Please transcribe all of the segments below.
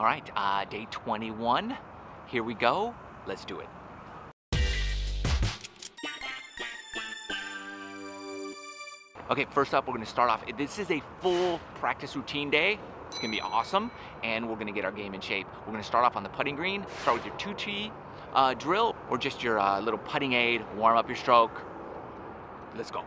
All right, uh, day 21. Here we go. Let's do it. Okay, first up, we're gonna start off. This is a full practice routine day. It's gonna be awesome, and we're gonna get our game in shape. We're gonna start off on the putting green, start with your two tee uh, drill, or just your uh, little putting aid, warm up your stroke. Let's go.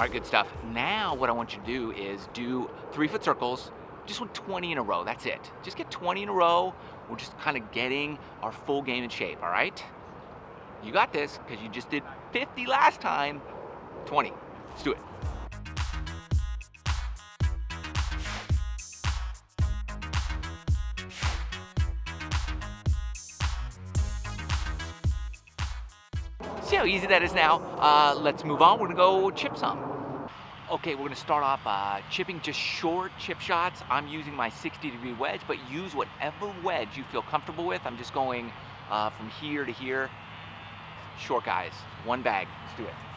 All right, good stuff. Now what I want you to do is do three foot circles, just with 20 in a row, that's it. Just get 20 in a row. We're just kind of getting our full game in shape, all right? You got this, because you just did 50 last time. 20, let's do it. See how easy that is now? Uh, let's move on. We're gonna go chip some. Okay, we're gonna start off uh, chipping just short chip shots. I'm using my 60 degree wedge, but use whatever wedge you feel comfortable with. I'm just going uh, from here to here. Short guys, one bag, let's do it.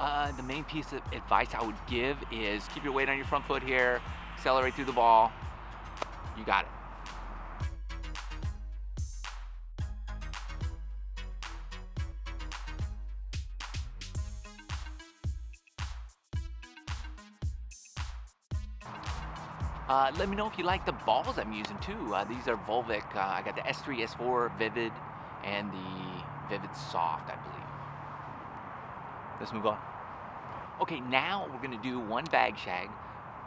Uh, the main piece of advice I would give is keep your weight on your front foot here, accelerate through the ball. You got it. Uh, let me know if you like the balls I'm using too. Uh, these are Volvik. Uh, I got the S3, S4 Vivid, and the Vivid Soft, I believe. Let's move on. Okay, now we're gonna do one bag shag,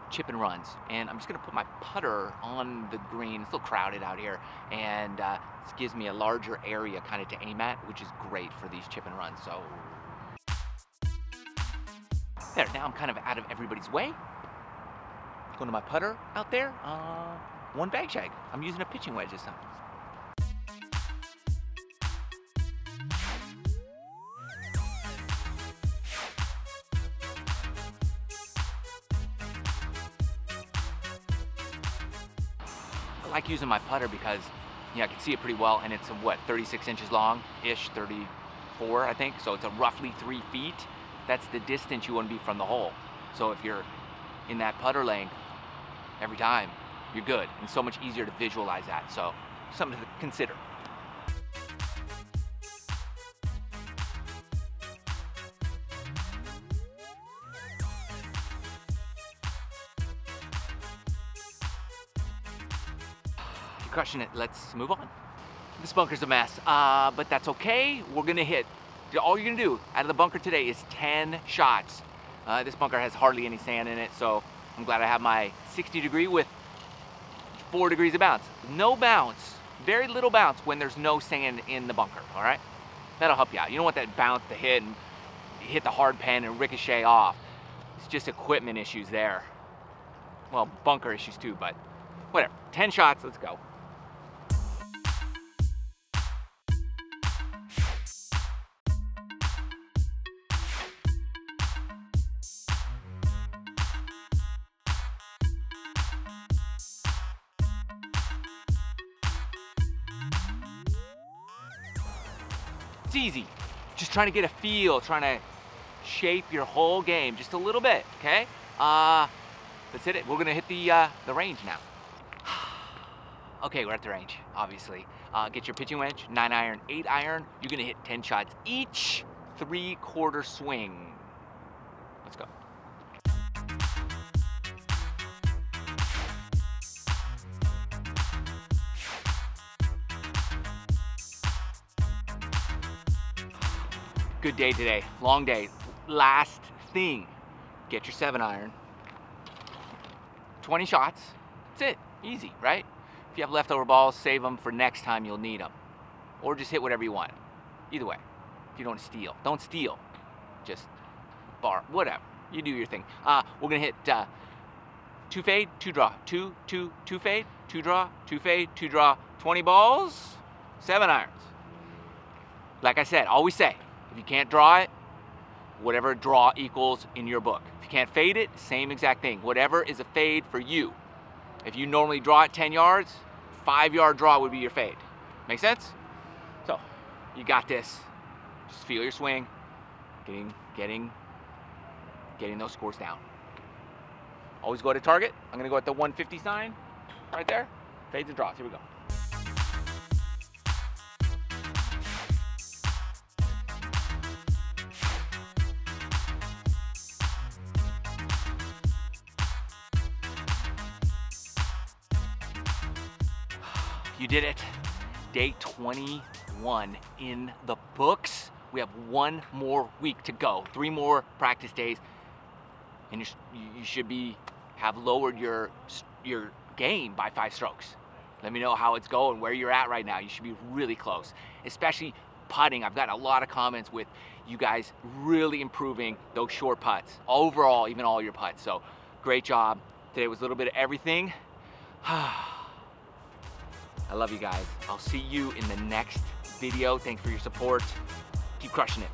chip and runs. And I'm just gonna put my putter on the green. It's a little crowded out here. And uh, this gives me a larger area kind of to aim at, which is great for these chip and runs. So, there, now I'm kind of out of everybody's way. Going to my putter out there, uh, one bag shag. I'm using a pitching wedge this time. Like using my putter because you know, I can see it pretty well and it's what 36 inches long ish 34 I think? So it's a roughly three feet. That's the distance you want to be from the hole. So if you're in that putter length every time you're good and so much easier to visualize that. So something to consider crushing it. Let's move on. This bunker's a mess, uh, but that's okay. We're gonna hit, all you're gonna do out of the bunker today is 10 shots. Uh, this bunker has hardly any sand in it, so I'm glad I have my 60 degree with four degrees of bounce. No bounce, very little bounce when there's no sand in the bunker, all right? That'll help you out. You don't want that bounce to hit and hit the hardpan and ricochet off. It's just equipment issues there. Well, bunker issues too, but whatever. 10 shots, let's go. It's easy. Just trying to get a feel, trying to shape your whole game just a little bit, okay? Uh, let's hit it. We're gonna hit the, uh, the range now. okay, we're at the range, obviously. Uh, get your pitching wedge, nine iron, eight iron. You're gonna hit 10 shots each, three quarter swing. Let's go. Good day today, long day. Last thing, get your seven iron. 20 shots, that's it, easy, right? If you have leftover balls, save them for next time you'll need them. Or just hit whatever you want. Either way, if you don't steal. Don't steal, just bar, whatever. You do your thing. Uh, we're gonna hit uh, two fade, two draw, two, two, two fade, two draw, two fade, two draw, 20 balls, seven irons. Like I said, always say, if you can't draw it, whatever draw equals in your book. If you can't fade it, same exact thing. Whatever is a fade for you. If you normally draw at 10 yards, five yard draw would be your fade. Make sense? So, you got this. Just feel your swing, getting, getting, getting those scores down. Always go to target. I'm gonna go at the 150 sign, right there. Fades and draws, here we go. You did it. Day 21 in the books. We have one more week to go, three more practice days, and you, you should be have lowered your your game by five strokes. Let me know how it's going, where you're at right now. You should be really close, especially putting. I've gotten a lot of comments with you guys really improving those short putts. Overall, even all your putts. So great job. Today was a little bit of everything. Ah. I love you guys. I'll see you in the next video. Thanks for your support. Keep crushing it.